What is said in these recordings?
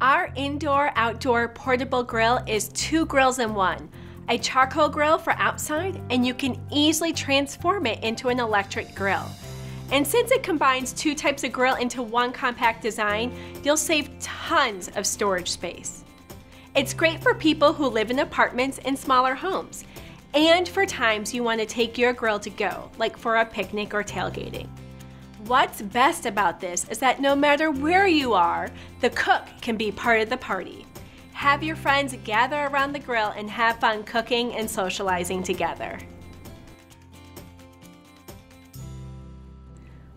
Our indoor-outdoor portable grill is two grills in one. A charcoal grill for outside, and you can easily transform it into an electric grill. And since it combines two types of grill into one compact design, you'll save tons of storage space. It's great for people who live in apartments and smaller homes, and for times you want to take your grill to go, like for a picnic or tailgating. What's best about this is that no matter where you are, the cook can be part of the party. Have your friends gather around the grill and have fun cooking and socializing together.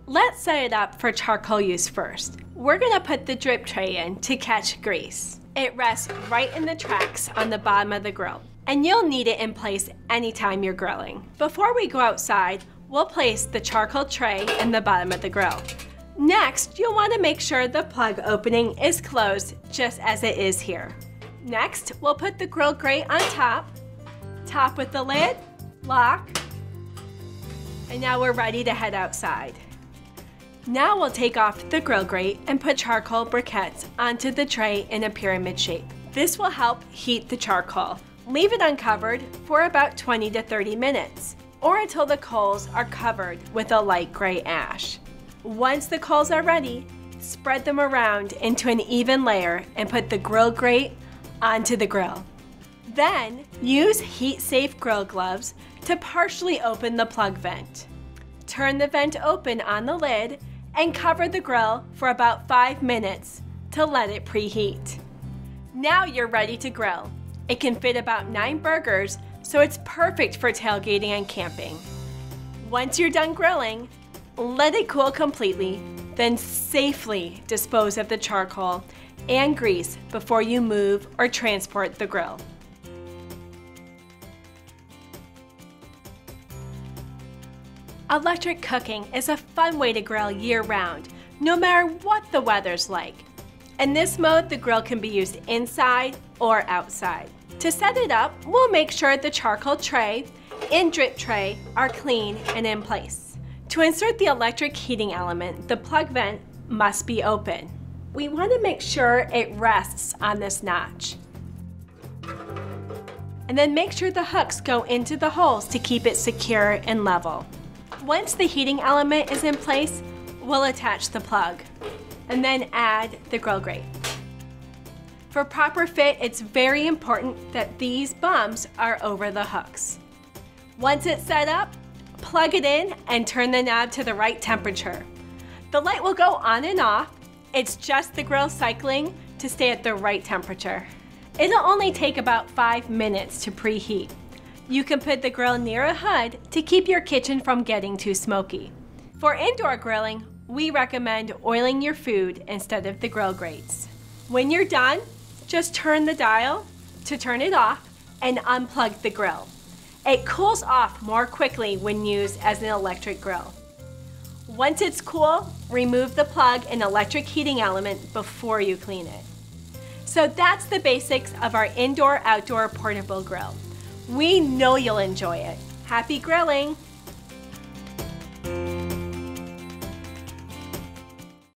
Let's set it up for charcoal use first. We're gonna put the drip tray in to catch grease. It rests right in the tracks on the bottom of the grill, and you'll need it in place anytime you're grilling. Before we go outside, we'll place the charcoal tray in the bottom of the grill. Next, you'll want to make sure the plug opening is closed just as it is here. Next, we'll put the grill grate on top, top with the lid, lock, and now we're ready to head outside. Now we'll take off the grill grate and put charcoal briquettes onto the tray in a pyramid shape. This will help heat the charcoal. Leave it uncovered for about 20 to 30 minutes or until the coals are covered with a light gray ash. Once the coals are ready, spread them around into an even layer and put the grill grate onto the grill. Then use heat-safe grill gloves to partially open the plug vent. Turn the vent open on the lid and cover the grill for about five minutes to let it preheat. Now you're ready to grill. It can fit about nine burgers, so it's perfect for tailgating and camping. Once you're done grilling, let it cool completely, then safely dispose of the charcoal and grease before you move or transport the grill. Electric cooking is a fun way to grill year-round, no matter what the weather's like. In this mode, the grill can be used inside or outside. To set it up, we'll make sure the charcoal tray and drip tray are clean and in place. To insert the electric heating element, the plug vent must be open. We want to make sure it rests on this notch. And then make sure the hooks go into the holes to keep it secure and level. Once the heating element is in place, we'll attach the plug and then add the grill grate. For proper fit, it's very important that these bums are over the hooks. Once it's set up, plug it in and turn the knob to the right temperature. The light will go on and off. It's just the grill cycling to stay at the right temperature. It'll only take about five minutes to preheat. You can put the grill near a hood to keep your kitchen from getting too smoky. For indoor grilling, we recommend oiling your food instead of the grill grates. When you're done, just turn the dial to turn it off and unplug the grill. It cools off more quickly when used as an electric grill. Once it's cool, remove the plug and electric heating element before you clean it. So that's the basics of our indoor-outdoor portable grill. We know you'll enjoy it. Happy grilling!